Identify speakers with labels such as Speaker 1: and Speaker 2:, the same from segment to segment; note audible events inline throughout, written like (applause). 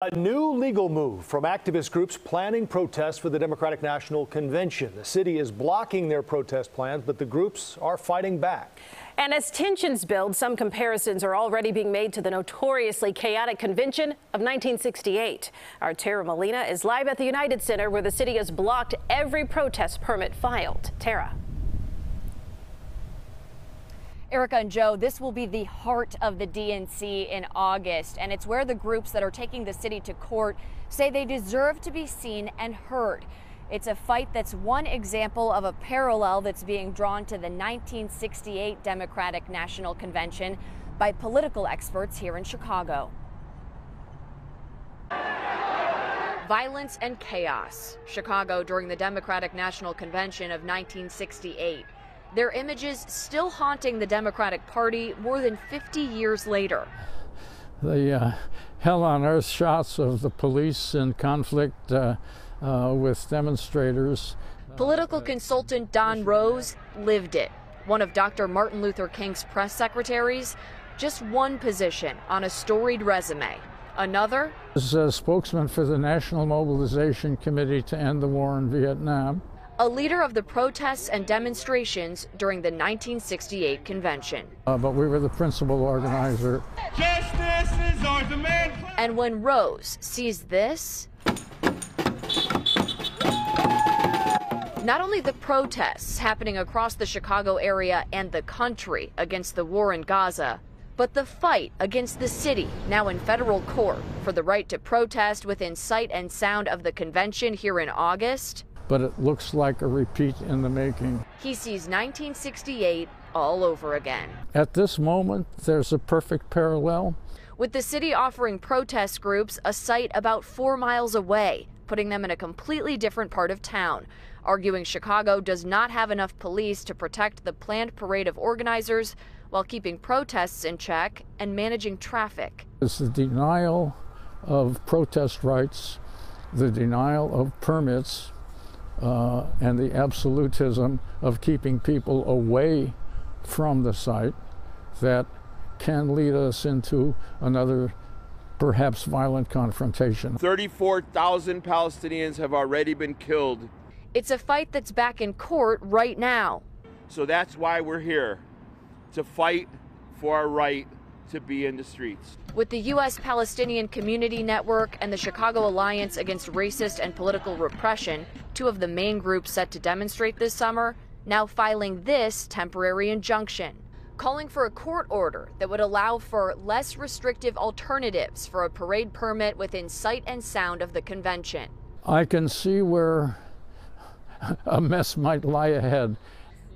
Speaker 1: A new legal move from activist groups planning protests for the Democratic National Convention. The city is blocking their protest plans, but the groups are fighting back.
Speaker 2: And as tensions build, some comparisons are already being made to the notoriously chaotic convention of 1968. Our Tara Molina is live at the United Center where the city has blocked every protest permit filed. Tara.
Speaker 3: Erica and Joe, this will be the heart of the DNC in August, and it's where the groups that are taking the city to court say they deserve to be seen and heard. It's a fight that's one example of a parallel that's being drawn to the 1968 Democratic National Convention by political experts here in Chicago. Violence and chaos. Chicago during the Democratic National Convention of 1968 their images still haunting the Democratic Party more than 50 years later.
Speaker 4: The uh, hell on earth shots of the police in conflict uh, uh, with demonstrators.
Speaker 3: Political consultant Don Rose lived it. One of Dr. Martin Luther King's press secretaries, just one position on a storied resume. Another?
Speaker 4: As a spokesman for the National Mobilization Committee to End the War in Vietnam
Speaker 3: a leader of the protests and demonstrations during the 1968 convention.
Speaker 4: Uh, but we were the principal organizer.
Speaker 3: Justice is our demand. And when Rose sees this, not only the protests happening across the Chicago area and the country against the war in Gaza, but the fight against the city now in federal court for the right to protest within sight and sound of the convention here in August
Speaker 4: but it looks like a repeat in the making.
Speaker 3: He sees 1968 all over again.
Speaker 4: At this moment, there's a perfect parallel.
Speaker 3: With the city offering protest groups a site about four miles away, putting them in a completely different part of town, arguing Chicago does not have enough police to protect the planned parade of organizers while keeping protests in check and managing traffic.
Speaker 4: It's the denial of protest rights, the denial of permits, uh, and the absolutism of keeping people away from the site that can lead us into another perhaps violent confrontation.
Speaker 5: 34,000 Palestinians have already been killed.
Speaker 3: It's a fight that's back in court right now.
Speaker 5: So that's why we're here to fight for our right to be in the streets.
Speaker 3: With the U.S. Palestinian Community Network and the Chicago Alliance Against Racist and Political Repression, two of the main groups set to demonstrate this summer, now filing this temporary injunction, calling for a court order that would allow for less restrictive alternatives for a parade permit within sight and sound of the convention.
Speaker 4: I can see where (laughs) a mess might lie ahead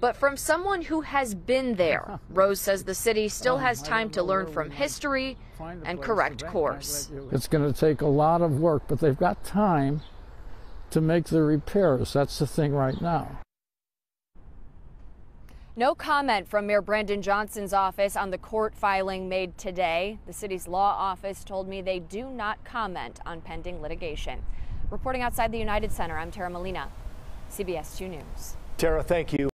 Speaker 3: but from someone who has been there, (laughs) Rose says the city still has time to learn from history and correct course.
Speaker 4: It's going to take a lot of work, but they've got time to make the repairs. That's the thing right now.
Speaker 3: No comment from Mayor Brandon Johnson's office on the court filing made today. The city's law office told me they do not comment on pending litigation. Reporting outside the United Center, I'm Tara Molina, CBS 2 News.
Speaker 1: Tara, thank you.